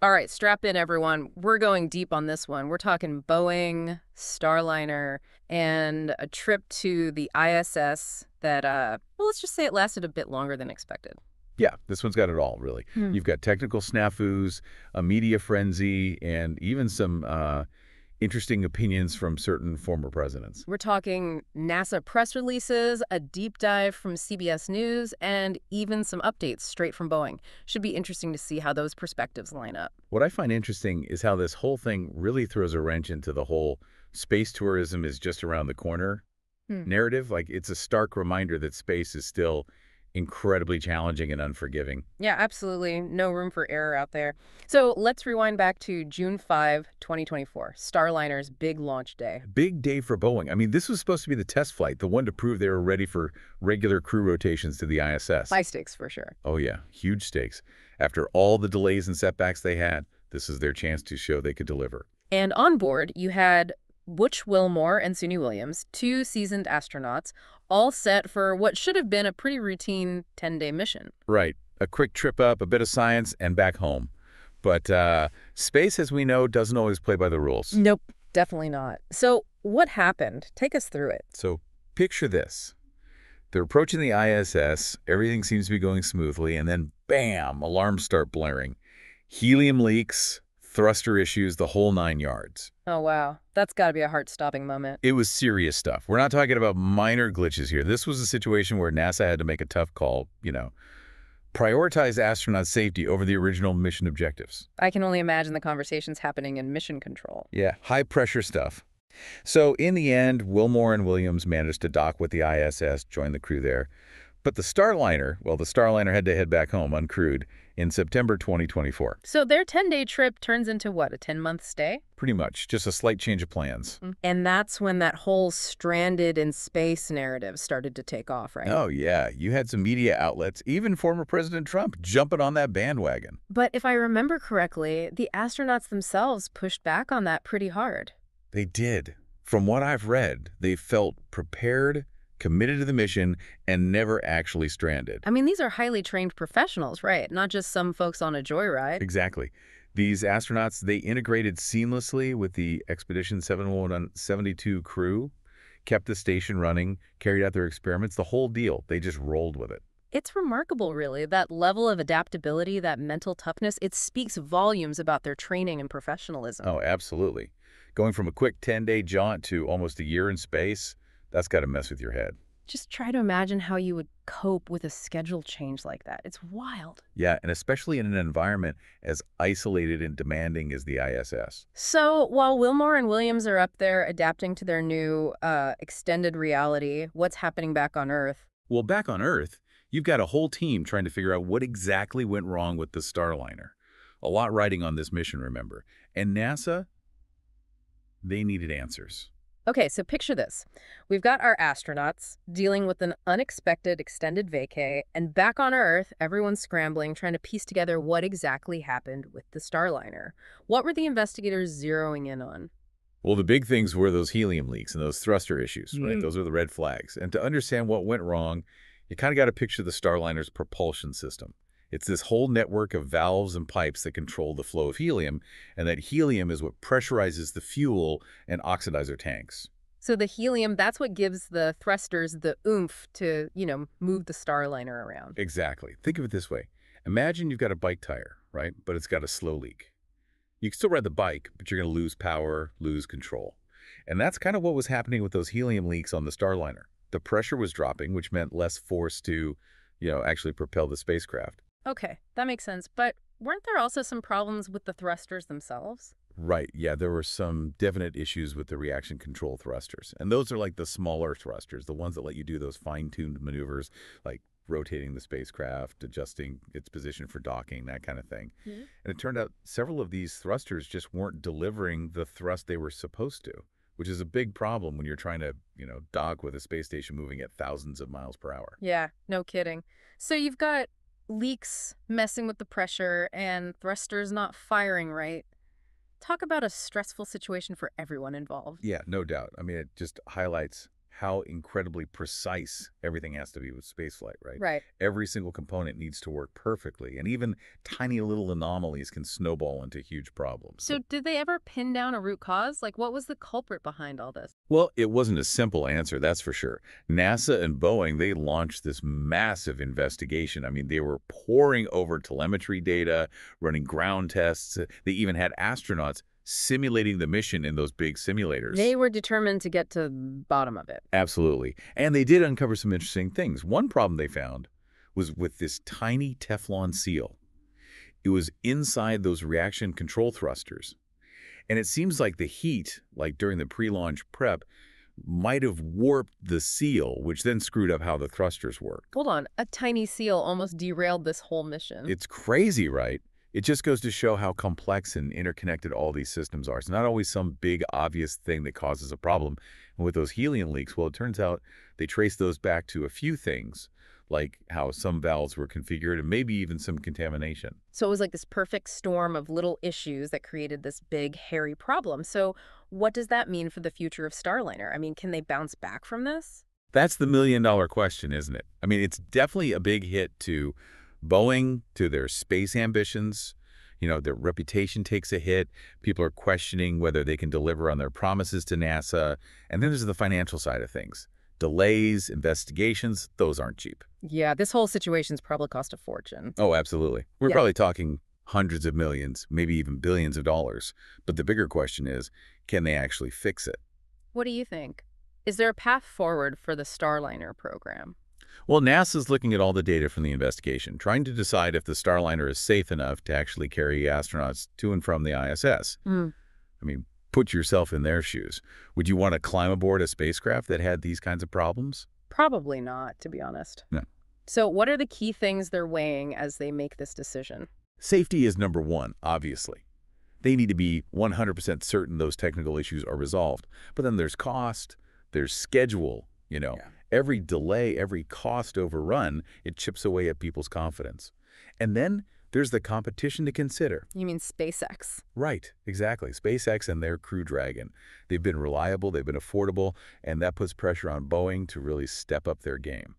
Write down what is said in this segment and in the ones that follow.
All right, strap in, everyone. We're going deep on this one. We're talking Boeing, Starliner, and a trip to the ISS that, uh, well, let's just say it lasted a bit longer than expected. Yeah, this one's got it all, really. Hmm. You've got technical snafus, a media frenzy, and even some uh, interesting opinions from certain former presidents. We're talking NASA press releases, a deep dive from CBS News, and even some updates straight from Boeing. Should be interesting to see how those perspectives line up. What I find interesting is how this whole thing really throws a wrench into the whole space tourism is just around the corner Hmm. narrative. Like, it's a stark reminder that space is still incredibly challenging and unforgiving. Yeah, absolutely. No room for error out there. So let's rewind back to June 5, 2024, Starliner's big launch day. Big day for Boeing. I mean, this was supposed to be the test flight, the one to prove they were ready for regular crew rotations to the ISS. High stakes for sure. Oh, yeah, huge stakes. After all the delays and setbacks they had, this is their chance to show they could deliver. And on board, you had Butch Wilmore and Suni Williams, two seasoned astronauts, all set for what should have been a pretty routine 10-day mission. Right. A quick trip up, a bit of science, and back home. But uh, space, as we know, doesn't always play by the rules. Nope, definitely not. So what happened? Take us through it. So picture this. They're approaching the ISS, everything seems to be going smoothly, and then bam, alarms start blaring. Helium leaks, thruster issues, the whole nine yards. Oh, wow. That's got to be a heart-stopping moment. It was serious stuff. We're not talking about minor glitches here. This was a situation where NASA had to make a tough call, you know, prioritize astronaut safety over the original mission objectives. I can only imagine the conversations happening in mission control. Yeah, high pressure stuff. So in the end, Wilmore and Williams managed to dock with the ISS, join the crew there. But the Starliner, well, the Starliner had to head back home uncrewed in September 2024. So their 10-day trip turns into what, a 10-month stay? Pretty much, just a slight change of plans. Mm-hmm. And that's when that whole stranded in space narrative started to take off, right? Oh, yeah, you had some media outlets, even former President Trump, jumping on that bandwagon. But if I remember correctly, the astronauts themselves pushed back on that pretty hard. They did. From what I've read, they felt prepared, committed to the mission, and never actually stranded. I mean, these are highly trained professionals, right? Not just some folks on a joyride. Exactly. These astronauts, they integrated seamlessly with the Expedition 7172 crew, kept the station running, carried out their experiments, the whole deal. They just rolled with it. It's remarkable, really, that level of adaptability, that mental toughness. It speaks volumes about their training and professionalism. Oh, absolutely. Going from a quick 10-day jaunt to almost a year in space, that's got to mess with your head. Just try to imagine how you would cope with a schedule change like that. It's wild. Yeah, and especially in an environment as isolated and demanding as the ISS. So while Wilmore and Williams are up there adapting to their new uh, extended reality, what's happening back on Earth? Well, back on Earth, you've got a whole team trying to figure out what exactly went wrong with the Starliner. A lot riding on this mission, remember. And NASA, they needed answers. Okay, so picture this. We've got our astronauts dealing with an unexpected extended vacay, and back on Earth, everyone's scrambling, trying to piece together what exactly happened with the Starliner. What were the investigators zeroing in on? Well, the big things were those helium leaks and those thruster issues, right? Mm. Those are the red flags. And to understand what went wrong, you kind of got to picture the Starliner's propulsion system. It's this whole network of valves and pipes that control the flow of helium, and that helium is what pressurizes the fuel and oxidizer tanks. So the helium, that's what gives the thrusters the oomph to, you know, move the Starliner around. Exactly. Think of it this way. Imagine you've got a bike tire, right? But it's got a slow leak. You can still ride the bike, but you're going to lose power, lose control. And that's kind of what was happening with those helium leaks on the Starliner. The pressure was dropping, which meant less force to, you know, actually propel the spacecraft. Okay, that makes sense. But weren't there also some problems with the thrusters themselves? Right. Yeah, there were some definite issues with the reaction control thrusters. And those are like the smaller thrusters, the ones that let you do those fine-tuned maneuvers like rotating the spacecraft, adjusting its position for docking, that kind of thing. Mhm. And it turned out several of these thrusters just weren't delivering the thrust they were supposed to, which is a big problem when you're trying to, you know, dock with a space station moving at thousands of miles per hour. Yeah, no kidding. So you've got leaks messing with the pressure and thrusters not firing right. Talk about a stressful situation for everyone involved. Yeah, no doubt. I mean, it just highlights how incredibly precise everything has to be with spaceflight, right? Right. Every single component needs to work perfectly, and even tiny little anomalies can snowball into huge problems. So did they ever pin down a root cause? Like what was the culprit behind all this? Well, it wasn't a simple answer, that's for sure. NASA and Boeing, they launched this massive investigation. I mean, they were poring over telemetry data, running ground tests. They even had astronauts simulating the mission in those big simulators. They were determined to get to the bottom of it. Absolutely. And they did uncover some interesting things. One problem they found was with this tiny Teflon seal. It was inside those reaction control thrusters. And it seems like the heat, like during the pre-launch prep, might have warped the seal, which then screwed up how the thrusters work. Hold on, a tiny seal almost derailed this whole mission. It's crazy, right? It just goes to show how complex and interconnected all these systems are. It's not always some big, obvious thing that causes a problem. And with those helium leaks, well, it turns out they trace those back to a few things, like how some valves were configured and maybe even some contamination. So it was like this perfect storm of little issues that created this big, hairy problem. So what does that mean for the future of Starliner? I mean, can they bounce back from this? That's the million-dollar question, isn't it? I mean, it's definitely a big hit to Boeing, to their space ambitions. You know, their reputation takes a hit. People are questioning whether they can deliver on their promises to NASA. And then there's the financial side of things. Delays, investigations, those aren't cheap. Yeah, this whole situation's probably cost a fortune. Oh, absolutely. We're Yeah. probably talking hundreds of millions, maybe even billions of dollars. But the bigger question is, can they actually fix it? What do you think? Is there a path forward for the Starliner program? Well, NASA's looking at all the data from the investigation, trying to decide if the Starliner is safe enough to actually carry astronauts to and from the ISS. Hmm. I mean, put yourself in their shoes. Would you want to climb aboard a spacecraft that had these kinds of problems? Probably not, to be honest. No. So what are the key things they're weighing as they make this decision? Safety is number one, obviously. They need to be 100% certain those technical issues are resolved. But then there's cost, there's schedule, you know. Yeah. Every delay, every cost overrun, it chips away at people's confidence. And then there's the competition to consider. You mean SpaceX? Right, exactly. SpaceX and their Crew Dragon. They've been reliable, they've been affordable, and that puts pressure on Boeing to really step up their game.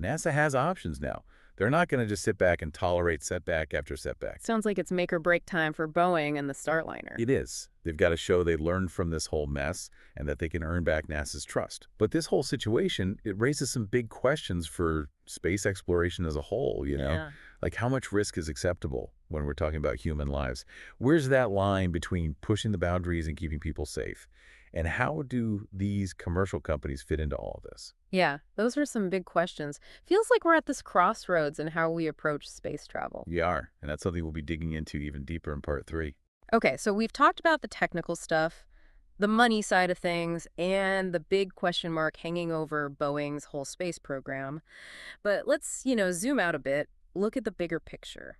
NASA has options now. They're not going to just sit back and tolerate setback after setback. Sounds like it's make or break time for Boeing and the Starliner. It is. They've got to show they learned from this whole mess and that they can earn back NASA's trust. But this whole situation, it raises some big questions for space exploration as a whole, you know? Yeah. Like how much risk is acceptable when we're talking about human lives? Where's that line between pushing the boundaries and keeping people safe? And how do these commercial companies fit into all of this? Yeah, those are some big questions. Feels like we're at this crossroads in how we approach space travel. We are, and that's something we'll be digging into even deeper in part three. Okay, so we've talked about the technical stuff, the money side of things, and the big question mark hanging over Boeing's whole space program. But let's, you know, zoom out a bit, look at the bigger picture.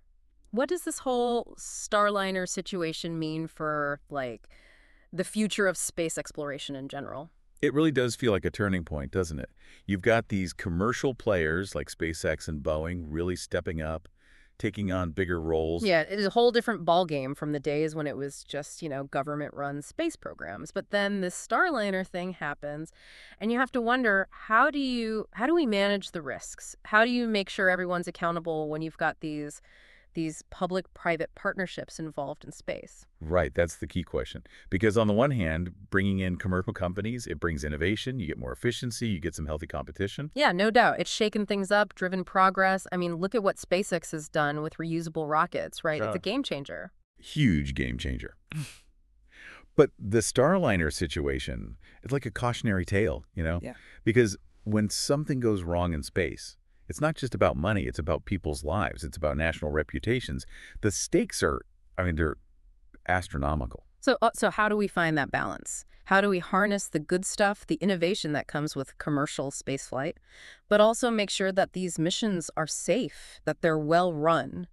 What does this whole Starliner situation mean for, like, the future of space exploration in general? It really does feel like a turning point, doesn't it? You've got these commercial players like SpaceX and Boeing really stepping up, taking on bigger roles. Yeah, it is a whole different ballgame from the days when it was just, you know, government-run space programs. But then this Starliner thing happens, and you have to wonder, how do you how do we manage the risks? How do you make sure everyone's accountable when you've got these these public-private partnerships involved in space? Right, that's the key question. Because on the one hand, bringing in commercial companies, it brings innovation, you get more efficiency, you get some healthy competition. Yeah, no doubt. It's shaken things up, driven progress. I mean, look at what SpaceX has done with reusable rockets, right? It's a game changer. Huge game changer. but the Starliner situation, it's like a cautionary tale, you know? Yeah. Because when something goes wrong in space, it's not just about money, it's about people's lives, it's about national reputations. The stakes are, I mean, they're astronomical. So, uh, so how do we find that balance? How do we harness the good stuff, the innovation that comes with commercial spaceflight, but also make sure that these missions are safe, that they're well run?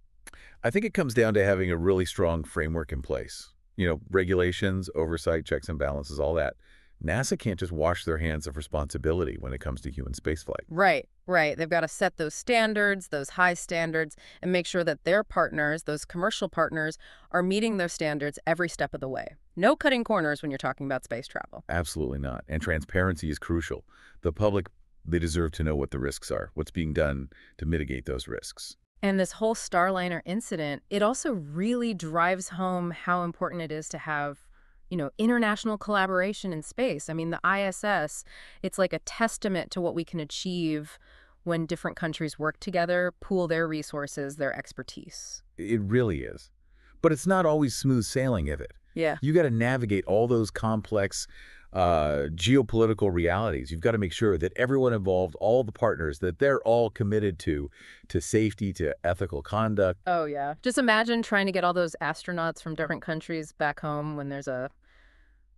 I think it comes down to having a really strong framework in place. You know, regulations, oversight, checks and balances, all that. NASA can't just wash their hands of responsibility when it comes to human spaceflight. Right, right. They've got to set those standards, those high standards, and make sure that their partners, those commercial partners, are meeting those standards every step of the way. No cutting corners when you're talking about space travel. Absolutely not. And transparency is crucial. The public, they deserve to know what the risks are, what's being done to mitigate those risks. And this whole Starliner incident, it also really drives home how important it is to have you know, international collaboration in space. I mean, the ISS, it's like a testament to what we can achieve when different countries work together, pool their resources, their expertise. It really is. But it's not always smooth sailing, is it? Yeah. You got to navigate all those complex uh, geopolitical realities. You've got to make sure that everyone involved, all the partners, that they're all committed to to safety, to ethical conduct. Oh, yeah. Just imagine trying to get all those astronauts from different countries back home when there's a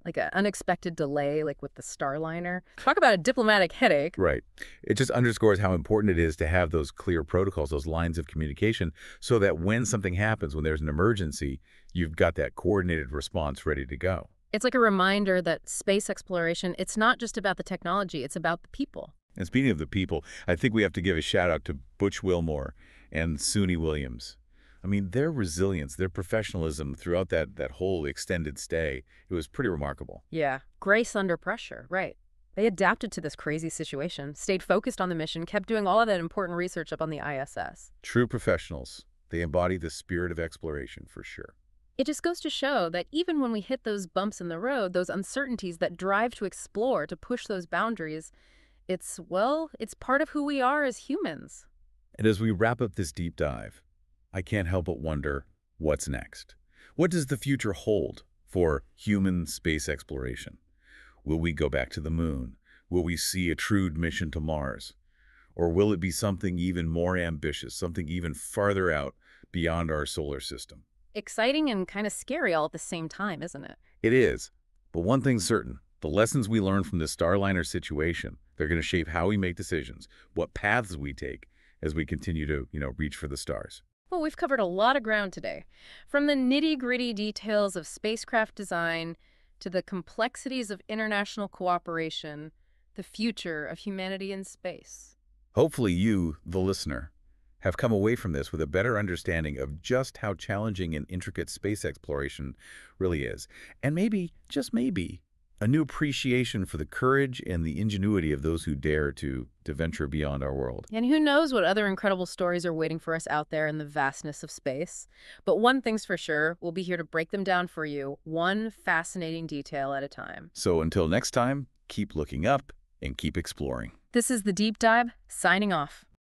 like an unexpected delay, like with the Starliner. Talk about a diplomatic headache. Right. It just underscores how important it is to have those clear protocols, those lines of communication, so that when something happens, when there's an emergency, you've got that coordinated response ready to go. It's like a reminder that space exploration, it's not just about the technology, it's about the people. And speaking of the people, I think we have to give a shout out to Butch Wilmore and Suni Williams. I mean, their resilience, their professionalism throughout that, that whole extended stay, it was pretty remarkable. Yeah. Grace under pressure, right. They adapted to this crazy situation, stayed focused on the mission, kept doing all of that important research up on the ISS. True professionals. They embody the spirit of exploration, for sure. It just goes to show that even when we hit those bumps in the road, those uncertainties that drive to explore, to push those boundaries, it's, well, it's part of who we are as humans. And as we wrap up this deep dive, I can't help but wonder, what's next? What does the future hold for human space exploration? Will we go back to the moon? Will we see a true mission to Mars? Or will it be something even more ambitious, something even farther out beyond our solar system? exciting and kind of scary all at the same time, isn't it? It is. But one thing's certain. The lessons we learn from the Starliner situation, they're going to shape how we make decisions, what paths we take as we continue to, you know, reach for the stars. Well, we've covered a lot of ground today. From the nitty-gritty details of spacecraft design to the complexities of international cooperation, the future of humanity in space. Hopefully you, the listener, have come away from this with a better understanding of just how challenging and intricate space exploration really is. And maybe, just maybe, a new appreciation for the courage and the ingenuity of those who dare to, to venture beyond our world. And who knows what other incredible stories are waiting for us out there in the vastness of space. But one thing's for sure, we'll be here to break them down for you, one fascinating detail at a time. So until next time, keep looking up and keep exploring. This is The Deep Dive, signing off.